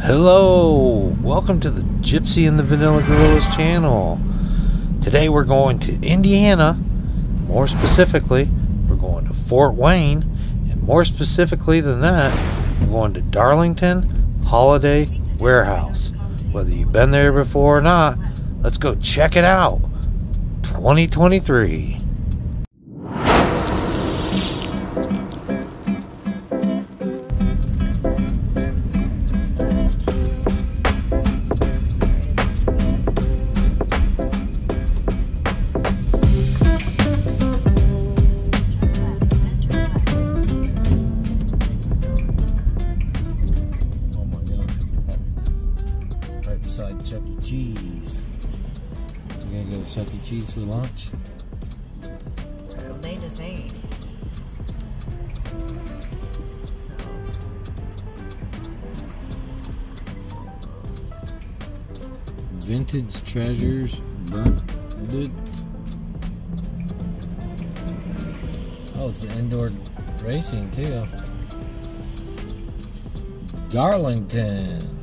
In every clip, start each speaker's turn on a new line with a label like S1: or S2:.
S1: Hello, welcome to the Gypsy and the Vanilla Gorillas channel. Today we're going to Indiana. More specifically, we're going to Fort Wayne. And more specifically than that, we're going to Darlington Holiday Warehouse. Whether you've been there before or not, let's go check it out. 2023. Chuck E. Cheese for lunch?
S2: Late as eight.
S1: Vintage Treasures Burnt It. Oh, it's indoor racing too. Darlington.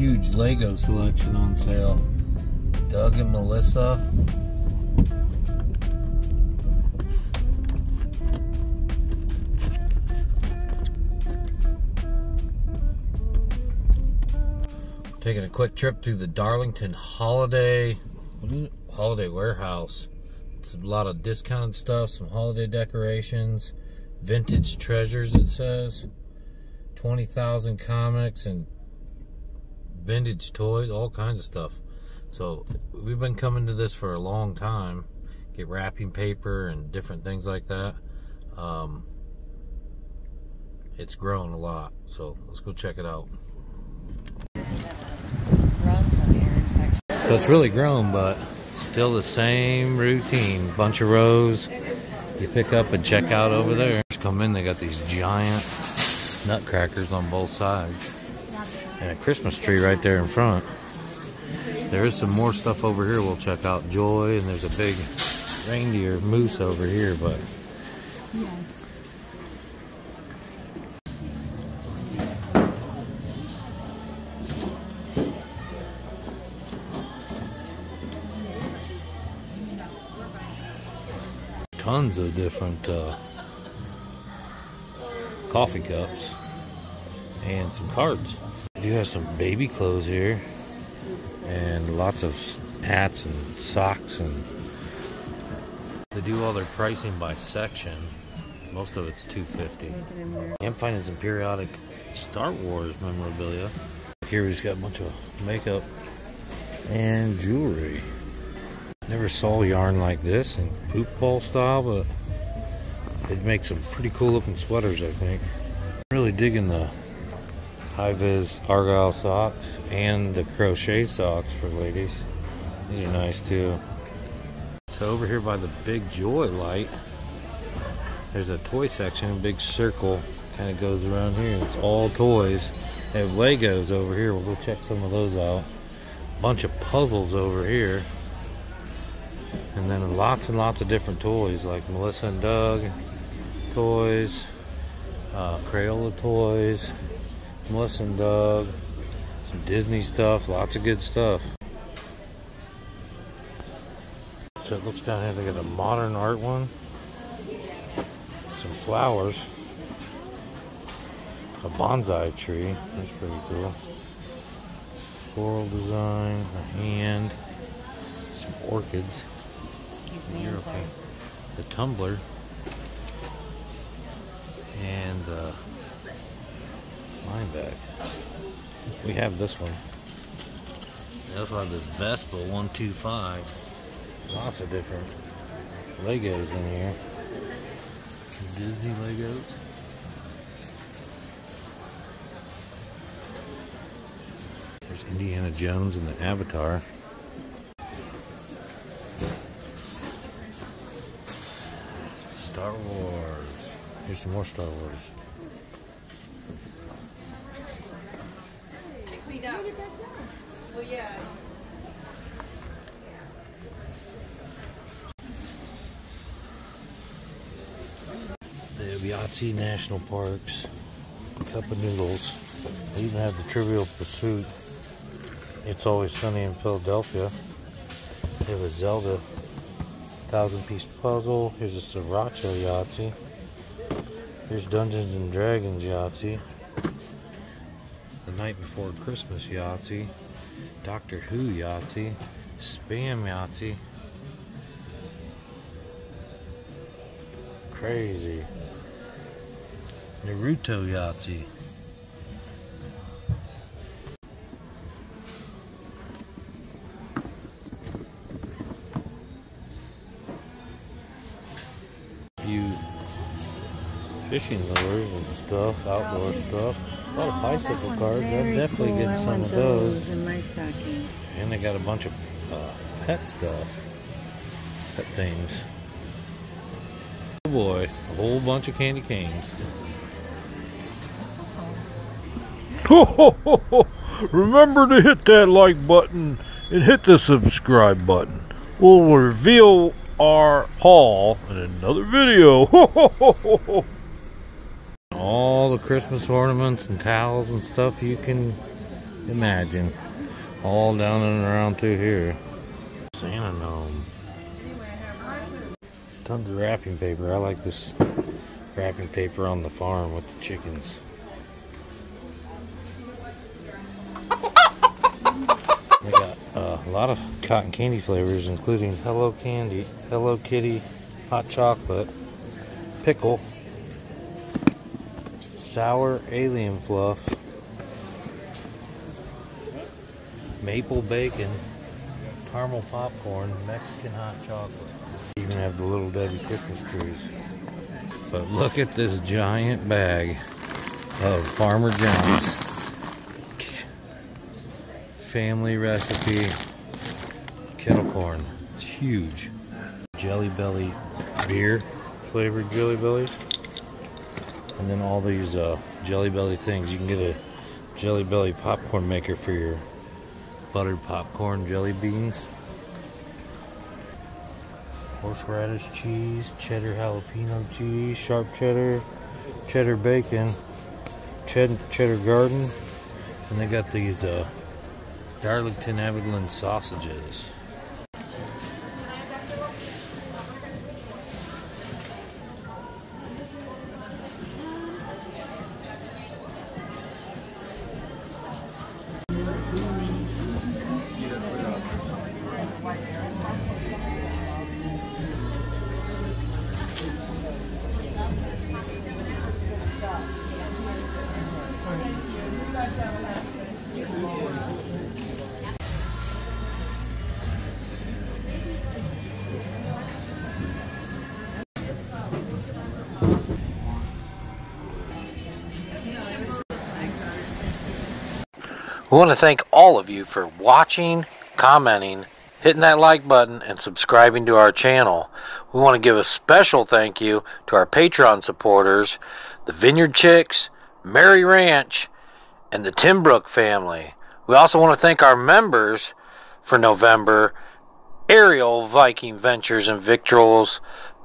S1: Huge Lego selection on sale. Doug and Melissa. Taking a quick trip through the Darlington Holiday? Holiday Warehouse. It's a lot of discounted stuff, some holiday decorations, vintage treasures it says. 20,000 comics and vintage toys, all kinds of stuff. So we've been coming to this for a long time. Get wrapping paper and different things like that. Um, it's grown a lot. So let's go check it out. So it's really grown, but still the same routine. Bunch of rows. You pick up and check out over there. Just come in, they got these giant nutcrackers on both sides and a Christmas tree right there in front. There is some more stuff over here we'll check out. Joy, and there's a big reindeer moose over here, but Yes. tons of different uh, coffee cups and some cards. Do have some baby clothes here and lots of hats and socks and they do all their pricing by section. Most of it's 250. I'm finding some periodic Star Wars memorabilia. Here we just got a bunch of makeup and jewelry. Never saw yarn like this in poop ball style, but they'd make some pretty cool looking sweaters, I think. Really digging the high vis argyle socks and the crochet socks for ladies. These are nice too. So over here by the big joy light, there's a toy section, a big circle kind of goes around here. It's all toys. They have Legos over here. We'll go check some of those out. Bunch of puzzles over here. And then lots and lots of different toys like Melissa and Doug toys, uh, Crayola toys, Melissa and Doug, some Disney stuff, lots of good stuff. So it looks down here, they got a modern art one, some flowers, a bonsai tree, that's pretty cool. Floral design, a hand, some orchids. The tumbler and the line bag. We have this one. We also have this Vespa 125. Lots of different Legos in here. Some Disney Legos. There's Indiana Jones and the Avatar. Star Wars. Here's some more Star Wars.
S2: Clean up. Well, yeah.
S1: They have Yahtzee National Parks, Cup of Noodles. They even have the Trivial Pursuit. It's Always Sunny in Philadelphia. They have a Zelda thousand piece puzzle. Here's a Sriracha Yahtzee. Here's Dungeons and Dragons Yahtzee. Night Before Christmas Yahtzee. Doctor Who Yahtzee. Spam Yahtzee. Crazy. Naruto Yahtzee. Few fishing lures and stuff, outdoor stuff. A lot of bicycle cars. I'm definitely getting some of those.
S3: in my stocking.
S1: And they got a bunch of uh, pet stuff. Pet things. Oh boy, a whole bunch of candy canes. Remember to hit that like button and hit the subscribe button. We'll reveal our haul in another video. All the Christmas ornaments and towels and stuff you can imagine. All down and around through here. Santa gnome. Tons of wrapping paper. I like this wrapping paper on the farm with the chickens. They got uh, a lot of cotton candy flavors, including Hello Candy, Hello Kitty, hot chocolate, pickle, sour alien fluff, maple bacon, caramel popcorn, Mexican hot chocolate. Even have the little Debbie Christmas trees. But look at this giant bag of Farmer John's family recipe kettle corn. It's huge. Jelly Belly beer flavored Jelly Bellies. And then all these uh, Jelly Belly things. You can get a Jelly Belly popcorn maker for your buttered popcorn jelly beans. Horseradish cheese, cheddar jalapeno cheese, sharp cheddar, cheddar bacon, cheddar, cheddar garden, and they got these uh, Darlington Abilene sausages. We want to thank all of you for watching, commenting, hitting that like button, and subscribing to our channel. We want to give a special thank you to our Patreon supporters, the Vineyard Chicks, Mary Ranch, and the Timbrook family. We also want to thank our members for November, Arielle Viking Ventures and Victuals,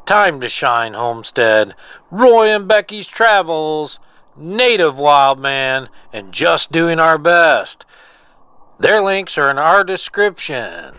S1: Time to Shine Homestead, Roy and Becky's Travels, Native Wildman, and Just Doing Our Best. Their links are in our description.